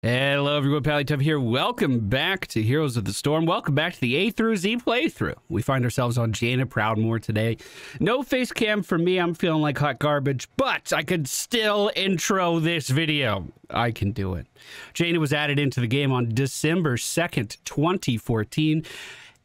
Hello everyone, PallyTuff here. Welcome back to Heroes of the Storm. Welcome back to the A through Z playthrough. We find ourselves on Jaina Proudmoore today. No face cam for me, I'm feeling like hot garbage, but I could still intro this video. I can do it. Jaina was added into the game on December 2nd, 2014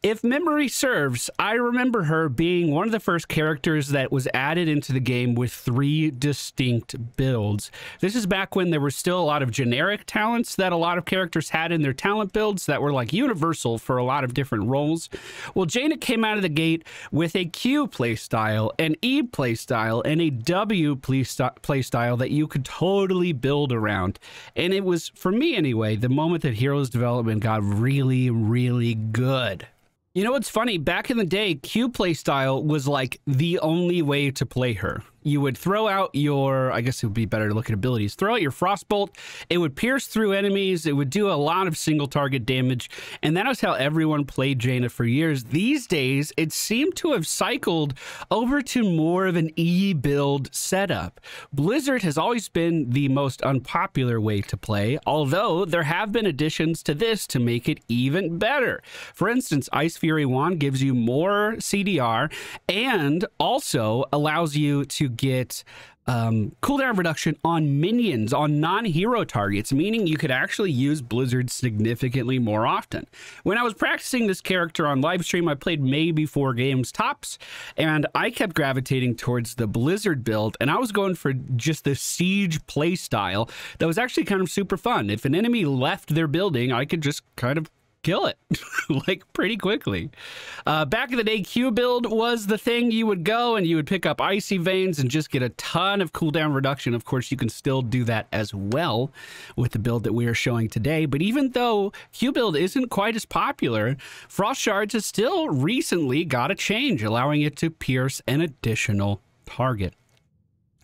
if memory serves, I remember her being one of the first characters that was added into the game with three distinct builds. This is back when there were still a lot of generic talents that a lot of characters had in their talent builds that were like universal for a lot of different roles. Well, Jaina came out of the gate with a Q playstyle, an E playstyle, and a W playstyle that you could totally build around. And it was, for me anyway, the moment that Heroes development got really, really good. You know what's funny? Back in the day, Q playstyle was like the only way to play her you would throw out your, I guess it would be better to look at abilities, throw out your Frostbolt. It would pierce through enemies. It would do a lot of single target damage. And that was how everyone played Jaina for years. These days, it seemed to have cycled over to more of an E build setup. Blizzard has always been the most unpopular way to play, although there have been additions to this to make it even better. For instance, Ice Fury Wand gives you more CDR and also allows you to get um, cooldown reduction on minions, on non hero targets, meaning you could actually use Blizzard significantly more often. When I was practicing this character on live stream, I played maybe four games tops, and I kept gravitating towards the Blizzard build, and I was going for just the siege playstyle that was actually kind of super fun. If an enemy left their building, I could just kind of kill it like pretty quickly. Uh, back in the day, Q build was the thing you would go and you would pick up icy veins and just get a ton of cooldown reduction. Of course, you can still do that as well with the build that we are showing today. But even though Q build isn't quite as popular, Frost Shards has still recently got a change, allowing it to pierce an additional target.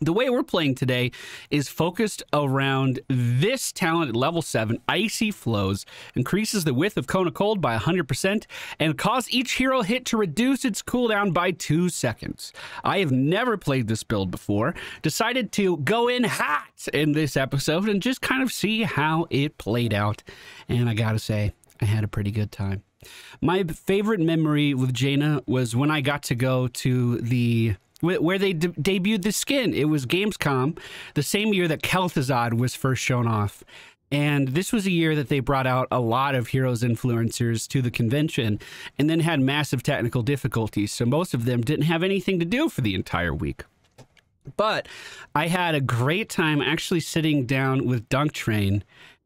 The way we're playing today is focused around this talent at level 7, Icy Flows, increases the width of Cone of Cold by 100% and cause each hero hit to reduce its cooldown by 2 seconds. I have never played this build before, decided to go in hot in this episode and just kind of see how it played out. And I gotta say, I had a pretty good time. My favorite memory with Jaina was when I got to go to the where they de debuted the skin. It was Gamescom, the same year that Kel'Thuzad was first shown off. And this was a year that they brought out a lot of Heroes influencers to the convention and then had massive technical difficulties. So most of them didn't have anything to do for the entire week. But I had a great time actually sitting down with Dunktrain,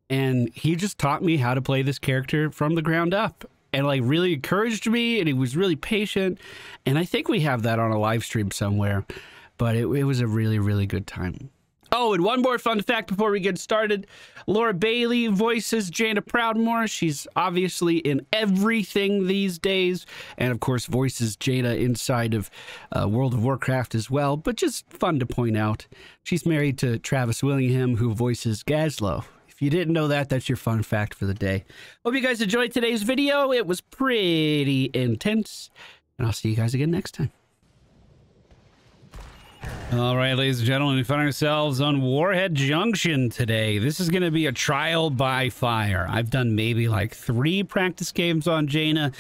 and he just taught me how to play this character from the ground up and like really encouraged me and he was really patient and i think we have that on a live stream somewhere but it, it was a really really good time Oh, and one more fun fact before we get started. Laura Bailey voices Jaina Proudmoore. She's obviously in everything these days, and of course, voices Jaina inside of uh, World of Warcraft as well. But just fun to point out. She's married to Travis Willingham, who voices Gazlowe you didn't know that, that's your fun fact for the day. Hope you guys enjoyed today's video. It was pretty intense. And I'll see you guys again next time. All right, ladies and gentlemen, we find ourselves on Warhead Junction today. This is going to be a trial by fire. I've done maybe like three practice games on Jaina.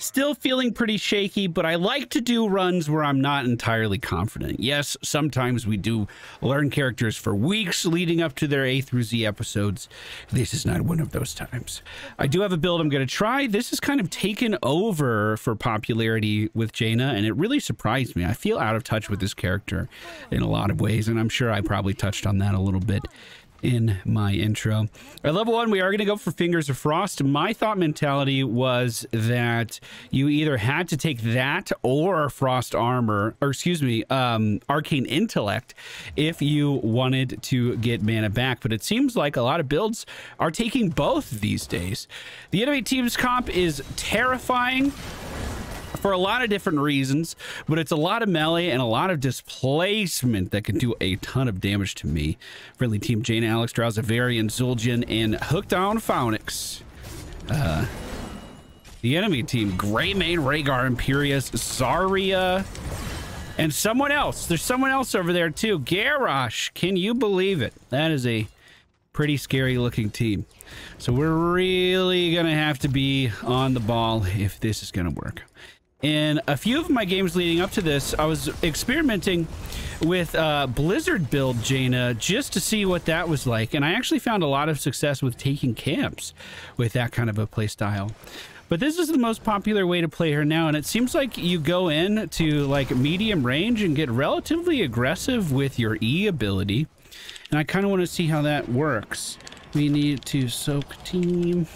Still feeling pretty shaky, but I like to do runs where I'm not entirely confident. Yes, sometimes we do learn characters for weeks leading up to their A through Z episodes. This is not one of those times. I do have a build I'm going to try. This has kind of taken over for popularity with Jaina, and it really surprised me. I feel out of touch with this character in a lot of ways, and I'm sure I probably touched on that a little bit in my intro. At level one, we are going to go for Fingers of Frost. My thought mentality was that you either had to take that or Frost Armor, or excuse me, um, Arcane Intellect if you wanted to get mana back. But it seems like a lot of builds are taking both these days. The Innovate Teams comp is terrifying for a lot of different reasons, but it's a lot of melee and a lot of displacement that can do a ton of damage to me. Friendly team Jane, Alex, Drowsy, and Zul'jin, and Hooked on Phonics. Uh, the enemy team, Greymane, Rehgar, Imperius, Zarya, and someone else. There's someone else over there too. Garrosh. Can you believe it? That is a pretty scary looking team. So we're really going to have to be on the ball if this is going to work. In a few of my games leading up to this, I was experimenting with uh, Blizzard build Jaina just to see what that was like. And I actually found a lot of success with taking camps with that kind of a playstyle. But this is the most popular way to play her now, and it seems like you go in to like medium range and get relatively aggressive with your E ability. And I kind of want to see how that works. We need to soak team.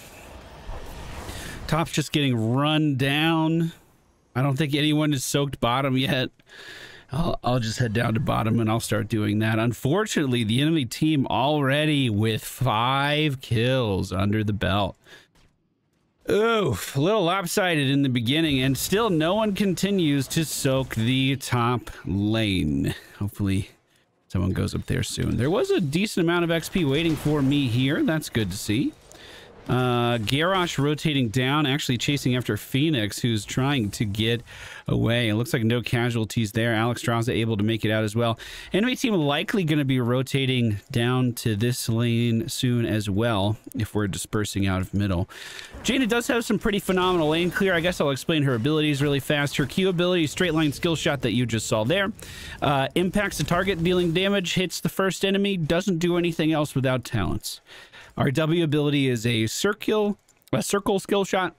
Top's just getting run down. I don't think anyone has soaked bottom yet. I'll, I'll just head down to bottom and I'll start doing that. Unfortunately, the enemy team already with five kills under the belt. Oof, a little lopsided in the beginning, and still no one continues to soak the top lane. Hopefully, someone goes up there soon. There was a decent amount of XP waiting for me here. That's good to see. Uh, Garrosh rotating down, actually chasing after Phoenix, who's trying to get away. It looks like no casualties there. Alex Alexstrasza able to make it out as well. Enemy team likely going to be rotating down to this lane soon as well, if we're dispersing out of middle. Jaina does have some pretty phenomenal lane clear. I guess I'll explain her abilities really fast. Her Q ability, straight line skill shot that you just saw there, uh, impacts the target, dealing damage, hits the first enemy, doesn't do anything else without talents. Our W ability is a circle, a circle skill shot.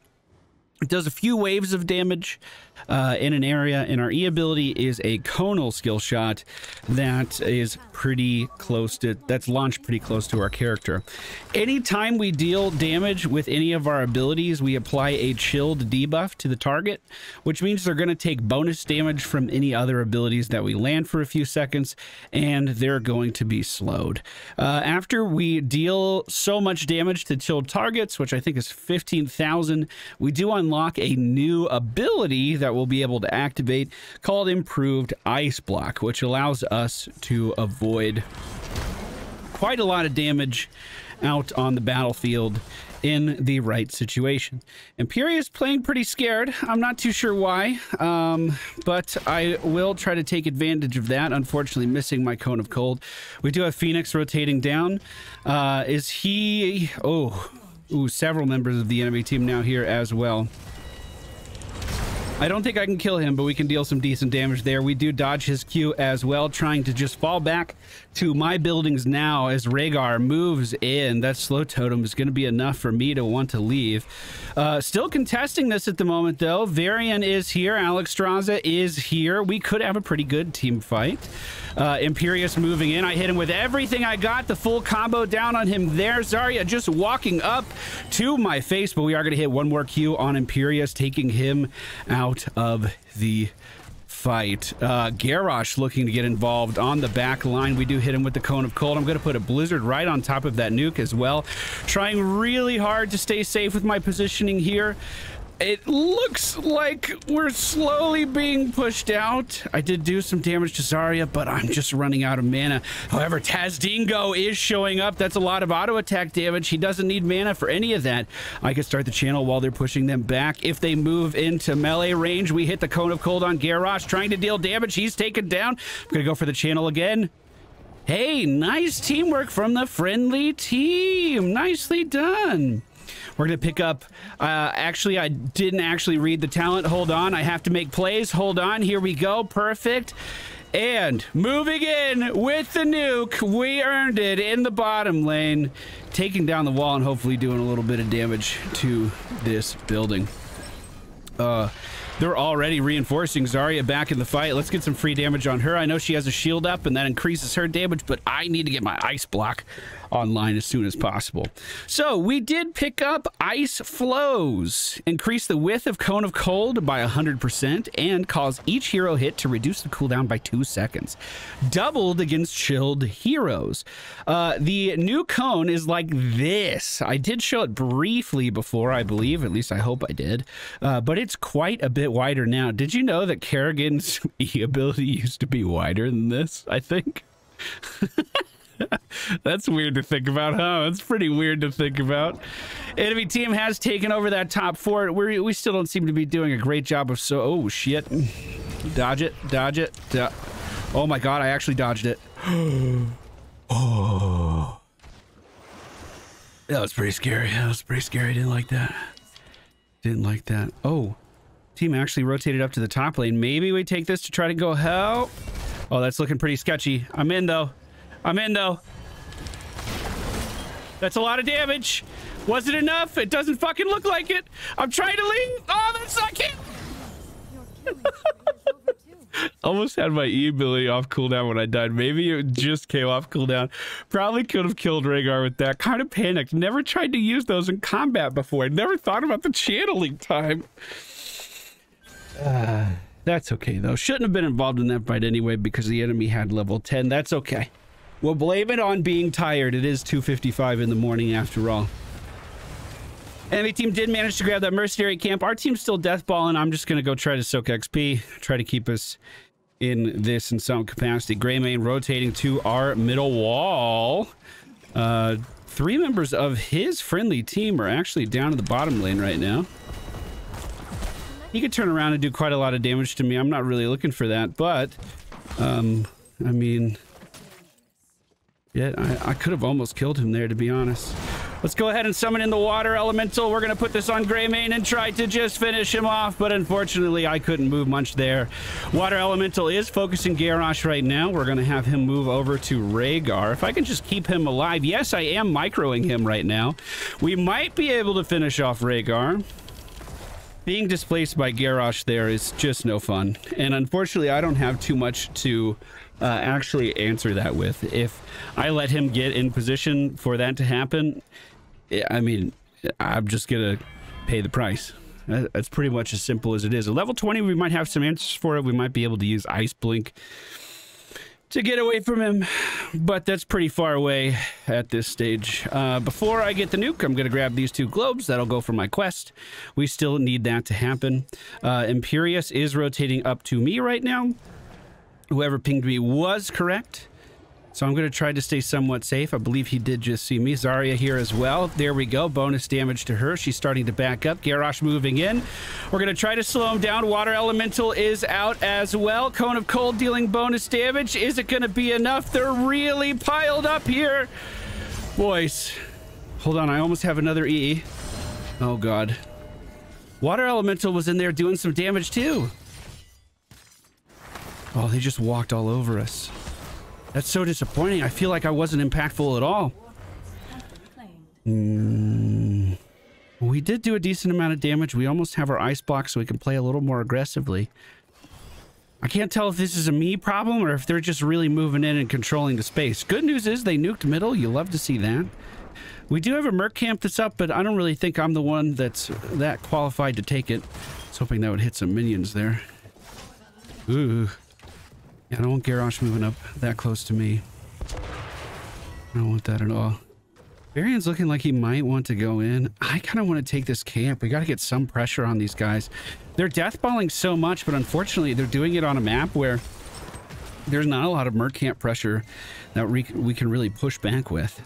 It does a few waves of damage uh, in an area, and our E ability is a conal skill shot that is pretty close to, that's launched pretty close to our character. Anytime we deal damage with any of our abilities, we apply a chilled debuff to the target, which means they're going to take bonus damage from any other abilities that we land for a few seconds, and they're going to be slowed. Uh, after we deal so much damage to chilled targets, which I think is 15,000, we do unlock a new ability that we'll be able to activate called Improved Ice Block, which allows us to avoid quite a lot of damage out on the battlefield in the right situation. Imperius playing pretty scared. I'm not too sure why, um, but I will try to take advantage of that. Unfortunately, missing my Cone of Cold. We do have Phoenix rotating down. Uh, is he... Oh, ooh, several members of the enemy team now here as well. I don't think I can kill him, but we can deal some decent damage there. We do dodge his Q as well, trying to just fall back to my buildings now as Rehgar moves in. That slow totem is going to be enough for me to want to leave. Uh, still contesting this at the moment, though. Varian is here. Alexstrasza is here. We could have a pretty good team fight. Uh, Imperius moving in. I hit him with everything I got. The full combo down on him there. Zarya just walking up to my face, but we are going to hit one more Q on Imperius, taking him out of the fight. Uh, Garrosh looking to get involved on the back line. We do hit him with the Cone of Cold. I'm going to put a Blizzard right on top of that nuke as well. Trying really hard to stay safe with my positioning here. It looks like we're slowly being pushed out. I did do some damage to Zarya, but I'm just running out of mana. However, Tazdingo is showing up. That's a lot of auto attack damage. He doesn't need mana for any of that. I could start the channel while they're pushing them back. If they move into melee range, we hit the Cone of Cold on Garrosh, trying to deal damage. He's taken down. I'm going to go for the channel again. Hey, nice teamwork from the friendly team. Nicely done. We're going to pick up. Uh, actually, I didn't actually read the talent. Hold on. I have to make plays. Hold on. Here we go. Perfect. And moving in with the nuke, we earned it in the bottom lane, taking down the wall and hopefully doing a little bit of damage to this building. Uh, they're already reinforcing Zarya back in the fight. Let's get some free damage on her. I know she has a shield up and that increases her damage, but I need to get my ice block online as soon as possible. So we did pick up Ice Flows, increase the width of Cone of Cold by 100%, and cause each hero hit to reduce the cooldown by two seconds. Doubled against chilled heroes. Uh, the new cone is like this. I did show it briefly before, I believe. At least I hope I did. Uh, but it's quite a bit wider now. Did you know that Kerrigan's E ability used to be wider than this, I think? That's weird to think about, huh? That's pretty weird to think about. Enemy team has taken over that top four. we we still don't seem to be doing a great job of so. Oh, shit. Dodge it. Dodge it. Do oh, my God. I actually dodged it. oh. That was pretty scary. That was pretty scary. Didn't like that. Didn't like that. Oh, team actually rotated up to the top lane. Maybe we take this to try to go help. Oh, that's looking pretty sketchy. I'm in, though. I'm in, though. That's a lot of damage. Was it enough? It doesn't fucking look like it. I'm trying to leave. Oh, that's not. Almost had my E ability off cooldown when I died. Maybe it just came off cooldown. Probably could have killed Rehgar with that. Kind of panicked. Never tried to use those in combat before. I Never thought about the channeling time. Uh, that's okay, though. Shouldn't have been involved in that fight anyway because the enemy had level 10. That's okay. We'll blame it on being tired. It is 2.55 in the morning after all. Enemy team did manage to grab that mercenary camp. Our team's still deathballing. I'm just going to go try to soak XP, try to keep us in this in some capacity. Greymane rotating to our middle wall. Uh, three members of his friendly team are actually down in the bottom lane right now. He could turn around and do quite a lot of damage to me. I'm not really looking for that, but, um, I mean, yeah, I, I could have almost killed him there, to be honest. Let's go ahead and summon in the water elemental. We're going to put this on Greymane and try to just finish him off, but unfortunately, I couldn't move much there. Water elemental is focusing Garrosh right now. We're going to have him move over to Rehgar. If I can just keep him alive. Yes, I am microing him right now. We might be able to finish off Rehgar. Being displaced by Garrosh there is just no fun. And unfortunately, I don't have too much to uh, actually answer that with. If I let him get in position for that to happen, I mean, I'm just gonna pay the price. That's pretty much as simple as it is. At level 20, we might have some answers for it. We might be able to use Ice Blink to get away from him, but that's pretty far away at this stage. Uh, before I get the nuke, I'm going to grab these two globes. That'll go for my quest. We still need that to happen. Uh, Imperius is rotating up to me right now. Whoever pinged me was correct. So I'm going to try to stay somewhat safe. I believe he did just see me. Zarya here as well. There we go. Bonus damage to her. She's starting to back up. Garrosh moving in. We're going to try to slow him down. Water Elemental is out as well. Cone of Cold dealing bonus damage. Is it going to be enough? They're really piled up here. Boys. Hold on. I almost have another E. Oh, God. Water Elemental was in there doing some damage, too. Oh, they just walked all over us. That's so disappointing. I feel like I wasn't impactful at all. Mm. We did do a decent amount of damage. We almost have our ice block so we can play a little more aggressively. I can't tell if this is a me problem or if they're just really moving in and controlling the space. Good news is they nuked middle. You love to see that. We do have a Merc camp that's up, but I don't really think I'm the one that's that qualified to take it. I was hoping that would hit some minions there. Ooh. Yeah, I don't want Garrosh moving up that close to me. I don't want that at all. Varian's looking like he might want to go in. I kind of want to take this camp. We got to get some pressure on these guys. They're deathballing so much, but unfortunately, they're doing it on a map where there's not a lot of Merc camp pressure that we, can really push back with.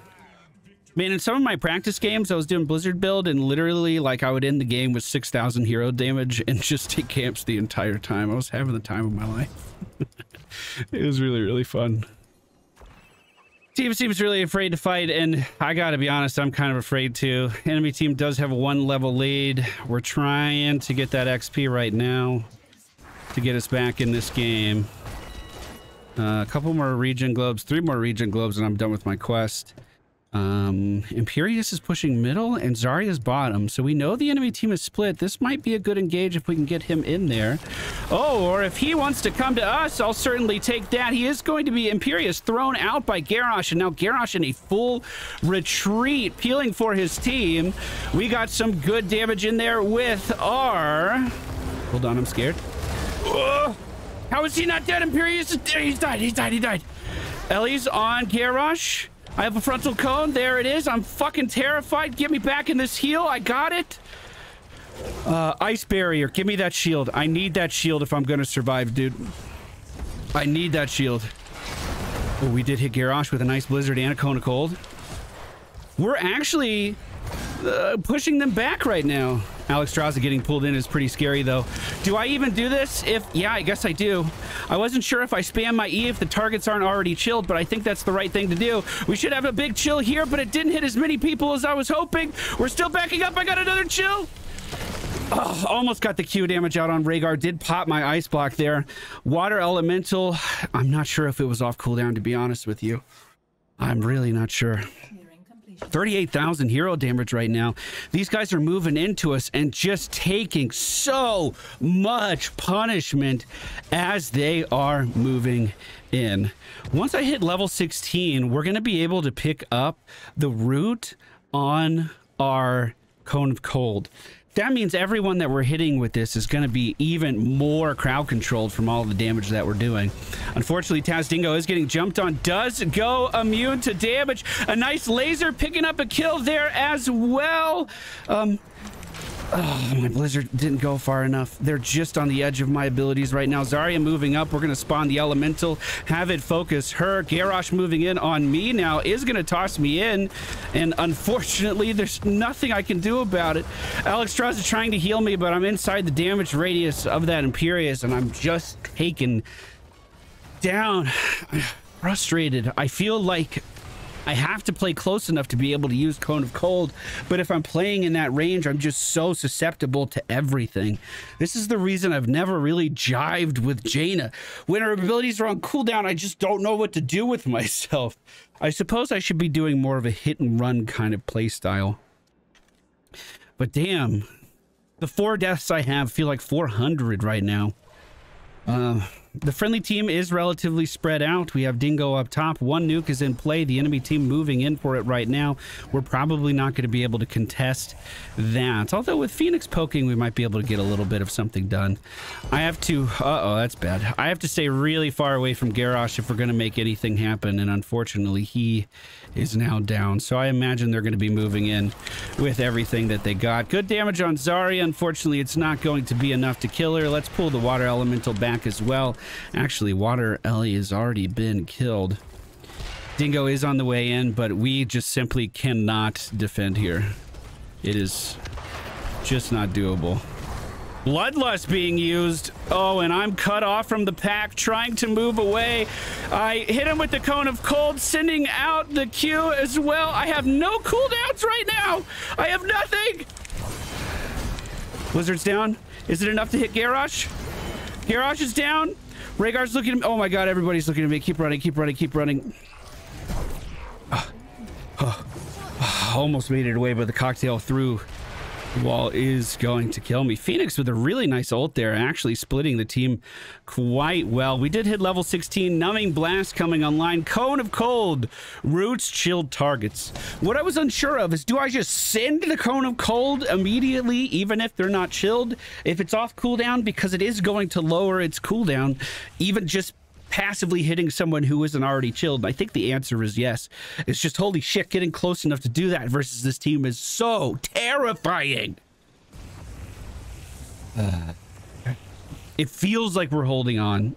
Man, in some of my practice games, I was doing Blizzard build, and literally, like, I would end the game with 6,000 hero damage and just take camps the entire time. I was having the time of my life. it was really, really fun. Team seems really afraid to fight, and I gotta be honest, I'm kind of afraid too. Enemy team does have a one level lead. We're trying to get that XP right now to get us back in this game. Uh, a couple more regen globes, three more regen globes, and I'm done with my quest. Um, Imperius is pushing middle and Zarya's bottom. So we know the enemy team is split. This might be a good engage if we can get him in there. Oh, or if he wants to come to us, I'll certainly take that. He is going to be Imperius thrown out by Garrosh. And now Garrosh in a full retreat, peeling for his team. We got some good damage in there with our... Hold on, I'm scared. How is he not dead? Imperius is dead. He's died. He's died. He died. Ellie's on Garrosh. I have a frontal cone. There it is. I'm fucking terrified. Get me back in this heal. I got it. Uh, ice barrier. Give me that shield. I need that shield if I'm going to survive, dude. I need that shield. Oh, we did hit Garrosh with a nice blizzard and a cone of cold. We're actually uh, pushing them back right now. Alexstrasza getting pulled in is pretty scary, though. Do I even do this? If Yeah, I guess I do. I wasn't sure if I spam my E if the targets aren't already chilled, but I think that's the right thing to do. We should have a big chill here, but it didn't hit as many people as I was hoping. We're still backing up. I got another chill. Oh, almost got the Q damage out on Rehgar. Did pop my ice block there. Water Elemental. I'm not sure if it was off cooldown, to be honest with you. I'm really not sure. 38,000 hero damage right now. These guys are moving into us and just taking so much punishment as they are moving in. Once I hit level 16, we're going to be able to pick up the root on our Cone of Cold that means everyone that we're hitting with this is going to be even more crowd controlled from all the damage that we're doing. Unfortunately, Taz Dingo is getting jumped on, does go immune to damage. A nice laser picking up a kill there as well. Um, Oh, my Blizzard didn't go far enough. They're just on the edge of my abilities right now. Zarya moving up. We're going to spawn the Elemental. Have it focus her. Garrosh moving in on me now is going to toss me in. And unfortunately, there's nothing I can do about it. Alex Alexstrasza trying to heal me, but I'm inside the damage radius of that Imperius, and I'm just taken down. frustrated. I feel like I have to play close enough to be able to use Cone of Cold, but if I'm playing in that range, I'm just so susceptible to everything. This is the reason I've never really jived with Jaina. When her abilities are on cooldown, I just don't know what to do with myself. I suppose I should be doing more of a hit and run kind of playstyle. But damn, the four deaths I have feel like 400 right now. Uh, the friendly team is relatively spread out. We have Dingo up top. One nuke is in play. The enemy team moving in for it right now. We're probably not going to be able to contest that. Although with Phoenix poking, we might be able to get a little bit of something done. I have to... Uh-oh, that's bad. I have to stay really far away from Garrosh if we're going to make anything happen. And unfortunately, he is now down. So I imagine they're going to be moving in with everything that they got. Good damage on Zarya. Unfortunately, it's not going to be enough to kill her. Let's pull the Water Elemental back as well. Actually, Water Ellie has already been killed. Dingo is on the way in, but we just simply cannot defend here. It is just not doable. Bloodlust being used. Oh, and I'm cut off from the pack, trying to move away. I hit him with the cone of cold, sending out the Q as well. I have no cooldowns right now. I have nothing. Blizzard's down. Is it enough to hit Garrosh? Garrosh is down. Rehgar's looking at me. Oh my god, everybody's looking at me. Keep running, keep running, keep running. Almost made it away, but the cocktail through wall is going to kill me. Phoenix with a really nice ult there, actually splitting the team quite well. We did hit level 16. Numbing Blast coming online. Cone of Cold. Roots chilled targets. What I was unsure of is do I just send the Cone of Cold immediately, even if they're not chilled? If it's off cooldown, because it is going to lower its cooldown, even just passively hitting someone who isn't already chilled? I think the answer is yes. It's just holy shit, getting close enough to do that versus this team is so terrifying. Uh, it feels like we're holding on.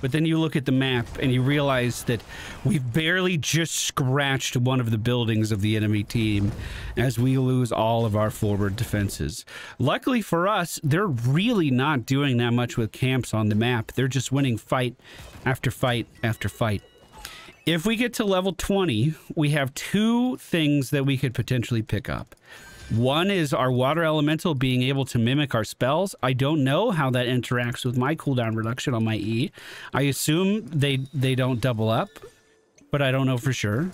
But then you look at the map and you realize that we've barely just scratched one of the buildings of the enemy team as we lose all of our forward defenses. Luckily for us, they're really not doing that much with camps on the map. They're just winning fight after fight after fight. If we get to level 20, we have two things that we could potentially pick up. One is our water elemental being able to mimic our spells. I don't know how that interacts with my cooldown reduction on my E. I assume they they don't double up, but I don't know for sure.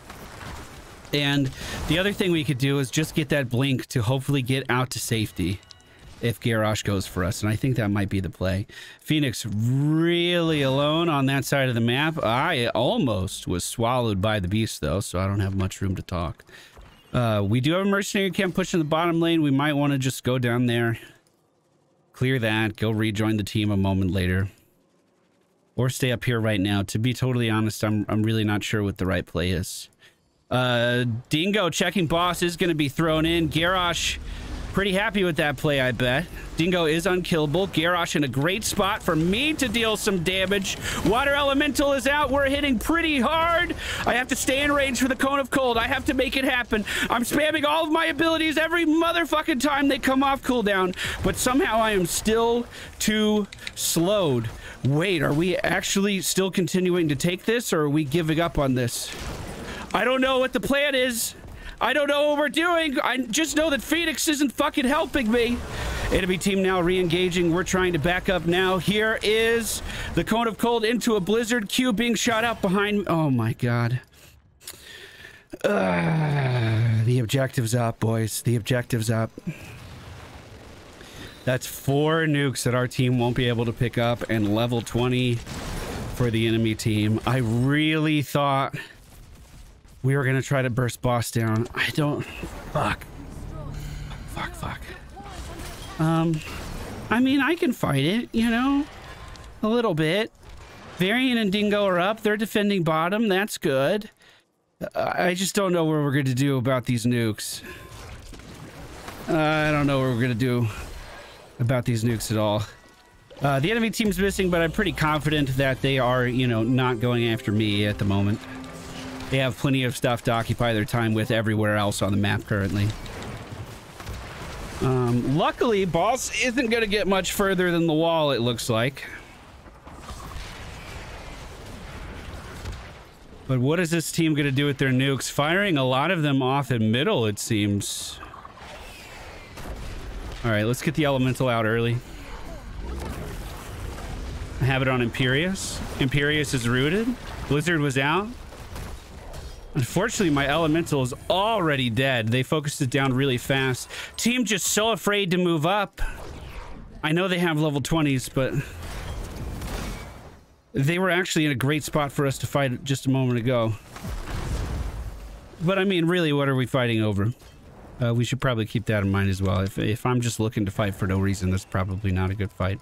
And the other thing we could do is just get that blink to hopefully get out to safety if Garrosh goes for us, and I think that might be the play. Phoenix really alone on that side of the map. I almost was swallowed by the beast, though, so I don't have much room to talk. Uh, we do have a mercenary camp pushing the bottom lane. We might want to just go down there, clear that, go rejoin the team a moment later. Or stay up here right now. To be totally honest, I'm, I'm really not sure what the right play is. Uh, Dingo checking boss is going to be thrown in. Garrosh Pretty happy with that play, I bet. Dingo is unkillable. Garrosh in a great spot for me to deal some damage. Water Elemental is out. We're hitting pretty hard. I have to stay in range for the Cone of Cold. I have to make it happen. I'm spamming all of my abilities every motherfucking time they come off cooldown, but somehow I am still too slowed. Wait, are we actually still continuing to take this, or are we giving up on this? I don't know what the plan is. I don't know what we're doing. I just know that Phoenix isn't fucking helping me. Enemy team now re-engaging. We're trying to back up now. Here is the Cone of Cold into a Blizzard. Q being shot out behind. me. Oh my god. Uh, the objective's up, boys. The objective's up. That's four nukes that our team won't be able to pick up and level 20 for the enemy team. I really thought we going to try to burst boss down. I don't... Fuck. Fuck, fuck. Um, I mean, I can fight it, you know? A little bit. Varian and Dingo are up. They're defending bottom. That's good. I just don't know what we're going to do about these nukes. Uh, I don't know what we're going to do about these nukes at all. Uh, the enemy team's missing, but I'm pretty confident that they are, you know, not going after me at the moment. They have plenty of stuff to occupy their time with everywhere else on the map currently. Um, luckily, boss isn't going to get much further than the wall, it looks like. But what is this team going to do with their nukes? Firing a lot of them off in middle, it seems. All right, let's get the elemental out early. I have it on Imperius. Imperius is rooted. Blizzard was out. Unfortunately, my elemental is already dead. They focused it down really fast. Team just so afraid to move up. I know they have level 20s, but they were actually in a great spot for us to fight just a moment ago. But I mean, really, what are we fighting over? Uh, we should probably keep that in mind as well. If, if I'm just looking to fight for no reason, that's probably not a good fight.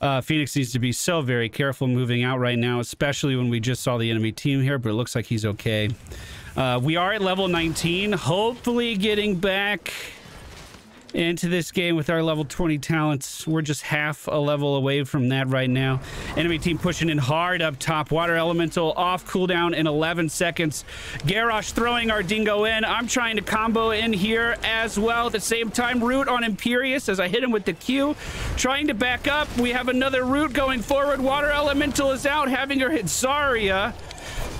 Uh, Phoenix needs to be so very careful moving out right now, especially when we just saw the enemy team here, but it looks like he's okay. Uh, we are at level 19, hopefully getting back into this game with our level 20 talents. We're just half a level away from that right now. Enemy team pushing in hard up top. Water Elemental off cooldown in 11 seconds. Garrosh throwing our Dingo in. I'm trying to combo in here as well. At the same time, Root on Imperius as I hit him with the Q. Trying to back up. We have another Root going forward. Water Elemental is out, having her hit Zarya.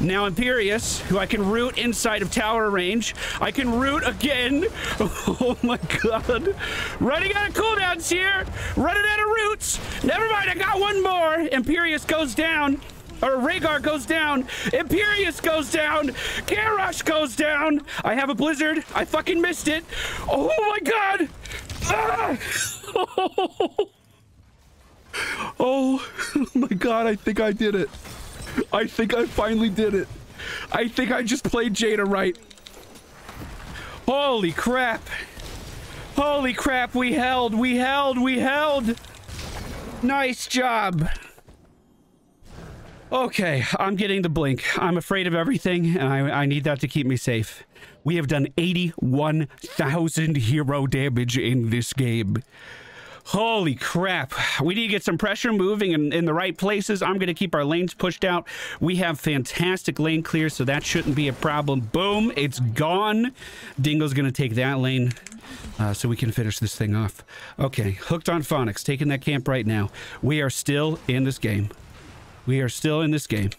Now Imperius, who I can root inside of tower range. I can root again. Oh my god. Running out of cooldowns here. Running out of roots. Never mind, I got one more. Imperius goes down. Or Rehgar goes down. Imperius goes down. Garrosh goes down. I have a blizzard. I fucking missed it. Oh my god. Ah! oh my god, I think I did it. I think I finally did it. I think I just played Jada right. Holy crap. Holy crap, we held, we held, we held. Nice job. Okay, I'm getting the blink. I'm afraid of everything, and I, I need that to keep me safe. We have done 81,000 hero damage in this game. Holy crap. We need to get some pressure moving in, in the right places. I'm going to keep our lanes pushed out. We have fantastic lane clear, so that shouldn't be a problem. Boom, it's gone. Dingo's going to take that lane uh, so we can finish this thing off. Okay, hooked on Phonics, taking that camp right now. We are still in this game. We are still in this game.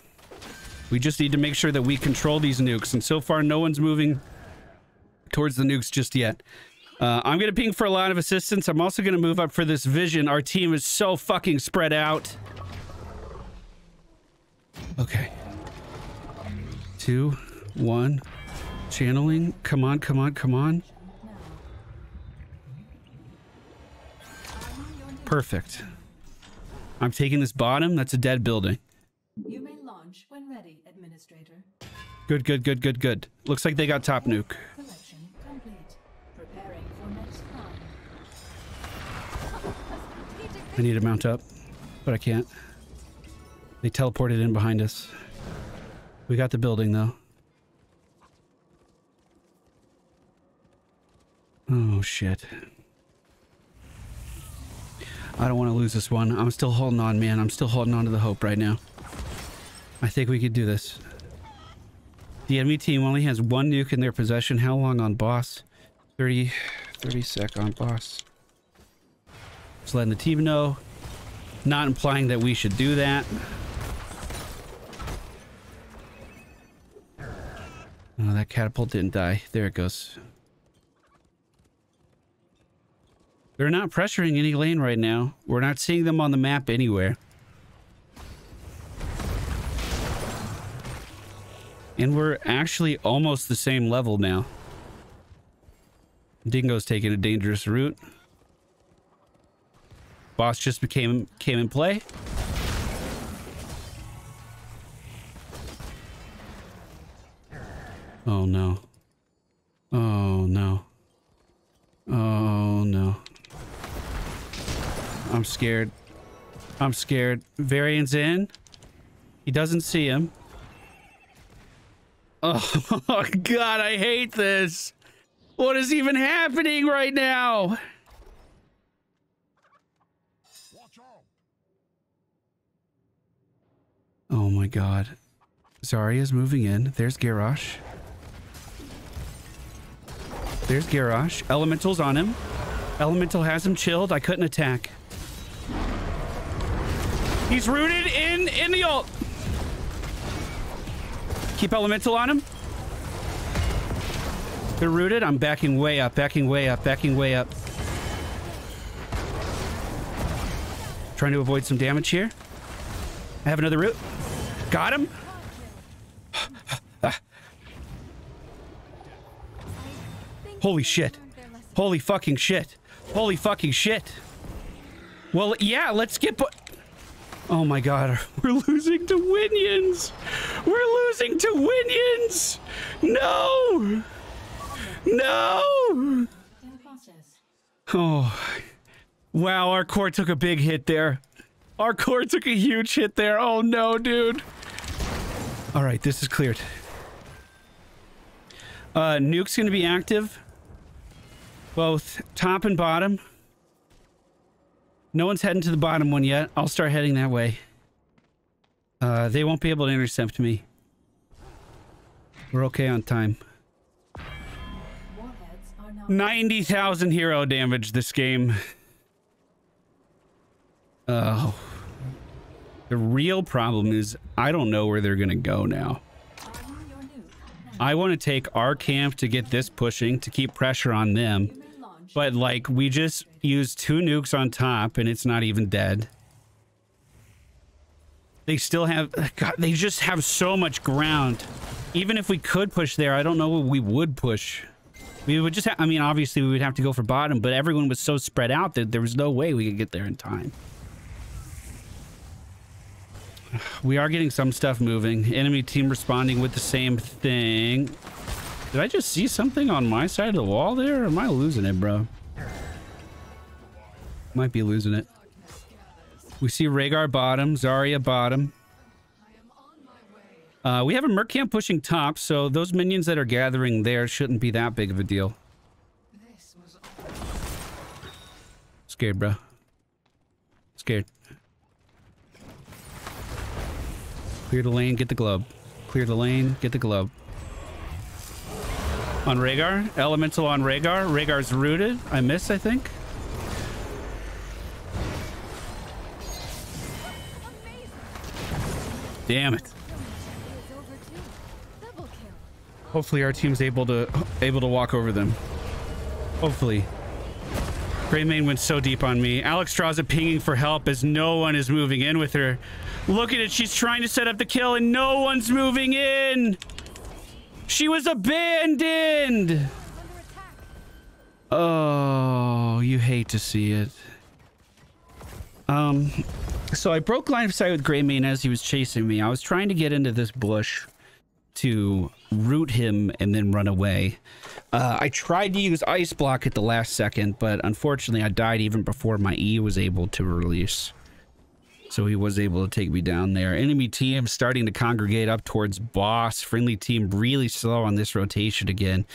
We just need to make sure that we control these nukes, and so far no one's moving towards the nukes just yet. Uh, I'm going to ping for a lot of assistance. I'm also going to move up for this vision. Our team is so fucking spread out. Okay. Two, one, channeling. Come on, come on, come on. Perfect. I'm taking this bottom. That's a dead building. You may launch when ready, Administrator. Good, good, good, good, good. Looks like they got top nuke. I need to mount up, but I can't. They teleported in behind us. We got the building, though. Oh, shit. I don't want to lose this one. I'm still holding on, man. I'm still holding on to the hope right now. I think we could do this. The enemy team only has one nuke in their possession. How long on boss? 30, 30 sec on boss. Just letting the team know. Not implying that we should do that. Oh, that catapult didn't die. There it goes. They're not pressuring any lane right now. We're not seeing them on the map anywhere. And we're actually almost the same level now. Dingo's taking a dangerous route. Boss just became came in play. Oh no. Oh no. Oh no. I'm scared. I'm scared. Varian's in. He doesn't see him. Oh, God, I hate this. What is even happening right now? Oh my god. Zarya's moving in. There's Garrosh. There's Garrosh. Elemental's on him. Elemental has him chilled. I couldn't attack. He's rooted in in the ult. Keep Elemental on him. They're rooted. I'm backing way up, backing way up, backing way up. Trying to avoid some damage here. I have another root. Got him. Holy shit. Holy fucking shit. Holy fucking shit. Well, yeah, let's get... Oh my god, we're losing to Winions! We're losing to Winions! No! No! Oh. Wow, our core took a big hit there. Our core took a huge hit there. Oh no, dude. All right, this is cleared. Uh, nuke's gonna be active. Both top and bottom. No one's heading to the bottom one yet. I'll start heading that way. Uh, they won't be able to intercept me. We're okay on time. 90,000 hero damage this game. Oh. The real problem is I don't know where they're going to go now. I want to take our camp to get this pushing to keep pressure on them. But like we just used two nukes on top and it's not even dead. They still have God, they just have so much ground. Even if we could push there, I don't know what we would push. We would just I mean obviously we would have to go for bottom, but everyone was so spread out that there was no way we could get there in time. We are getting some stuff moving. Enemy team responding with the same thing. Did I just see something on my side of the wall there? am I losing it, bro? Might be losing it. We see Rehgar bottom, Zarya bottom. Uh, we have a Merc camp pushing top, so those minions that are gathering there shouldn't be that big of a deal. Scared, bro. Scared. Clear the lane, get the globe. Clear the lane, get the globe. On Rehgar. Elemental on Rehgar. Rehgar's rooted. I miss, I think. Damn it. Hopefully our team's able to able to walk over them. Hopefully. Greymane went so deep on me. Alexstrasza pinging for help as no one is moving in with her. Look at it. She's trying to set up the kill and no one's moving in. She was abandoned. Oh, you hate to see it. Um, so I broke line of sight with Greymane as he was chasing me. I was trying to get into this bush to root him and then run away. Uh, I tried to use Ice Block at the last second, but unfortunately I died even before my E was able to release. So he was able to take me down there. Enemy team starting to congregate up towards boss. Friendly team really slow on this rotation again.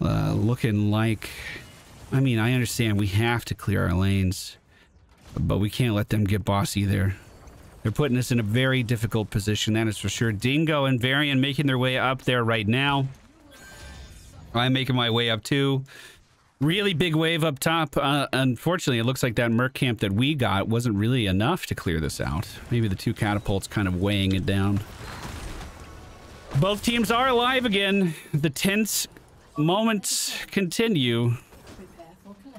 Uh, looking like... I mean, I understand we have to clear our lanes. But we can't let them get boss either. They're putting us in a very difficult position, that is for sure. Dingo and Varian making their way up there right now. I'm making my way up too. Really big wave up top. Uh, unfortunately, it looks like that Merc camp that we got wasn't really enough to clear this out. Maybe the two catapults kind of weighing it down. Both teams are alive again. The tense moments continue.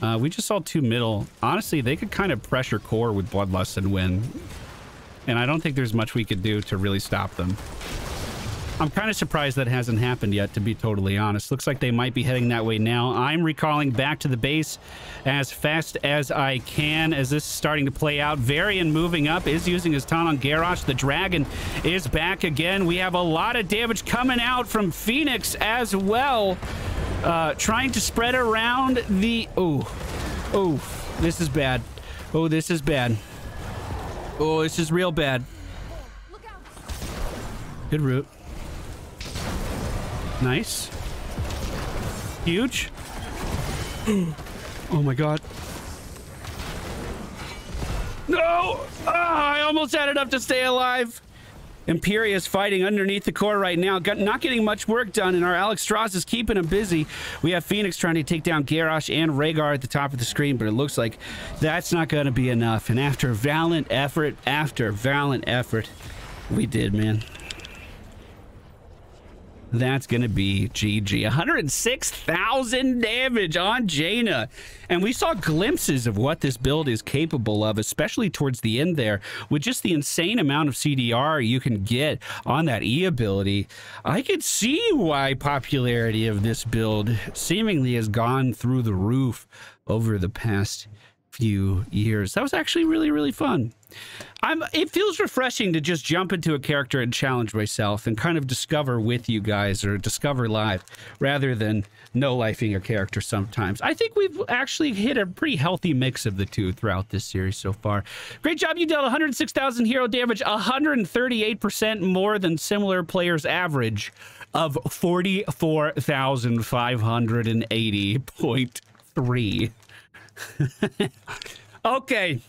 Uh, we just saw two middle. Honestly, they could kind of pressure core with Bloodlust and win. And I don't think there's much we could do to really stop them. I'm kind of surprised that hasn't happened yet, to be totally honest. Looks like they might be heading that way now. I'm recalling back to the base as fast as I can as this is starting to play out. Varian moving up is using his taunt on Garrosh. The dragon is back again. We have a lot of damage coming out from Fenix as well. Uh, trying to spread around the... Oh, oh, this is bad. Oh, this is bad. Oh, this is real bad. Good route. Nice. Huge. Oh my god. No! Ah, I almost had enough to stay alive. Imperius fighting underneath the core right now, got, not getting much work done, and our Alexstrasza is keeping him busy. We have Fenix trying to take down Garrosh and Rehgar at the top of the screen, but it looks like that's not going to be enough. And after valiant effort after valiant effort, we did, man. That's going to be GG. 106,000 damage on Jaina. And we saw glimpses of what this build is capable of, especially towards the end there. With just the insane amount of CDR you can get on that E ability, I could see why popularity of this build seemingly has gone through the roof over the past few years. That was actually really, really fun. I'm, it feels refreshing to just jump into a character and challenge myself and kind of discover with you guys or discover live rather than no lifing a character sometimes. I think we've actually hit a pretty healthy mix of the two throughout this series so far. Great job. You dealt 106,000 hero damage, 138% more than similar players' average of 44,580.3. okay,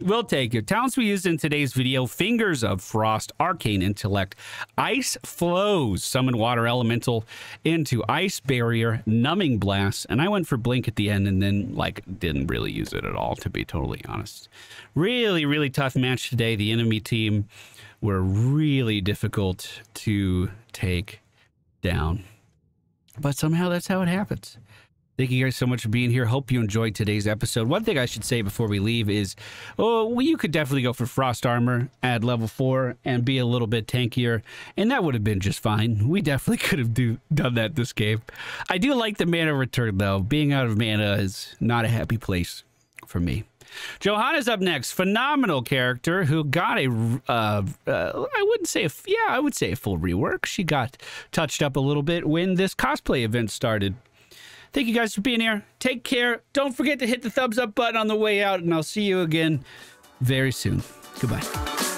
we'll take it. Talents we used in today's video Fingers of Frost, Arcane Intellect, Ice Floes, Summon Water Elemental into Ice Barrier, Numbing Blast, and I went for Blink at the end and then, like, didn't really use it at all, to be totally honest. Really, really tough match today. The enemy team were really difficult to take down. But somehow that's how it happens. Thank you guys so much for being here. Hope you enjoyed today's episode. One thing I should say before we leave is, oh, well, you could definitely go for frost armor at level four and be a little bit tankier, and that would have been just fine. We definitely could have do done that this game. I do like the mana return though. Being out of mana is not a happy place for me. Johanna's up next. Phenomenal character who got a, uh, uh, I wouldn't say, a, yeah, I would say a full rework. She got touched up a little bit when this cosplay event started. Thank you guys for being here. Take care. Don't forget to hit the thumbs up button on the way out, and I'll see you again very soon. Goodbye.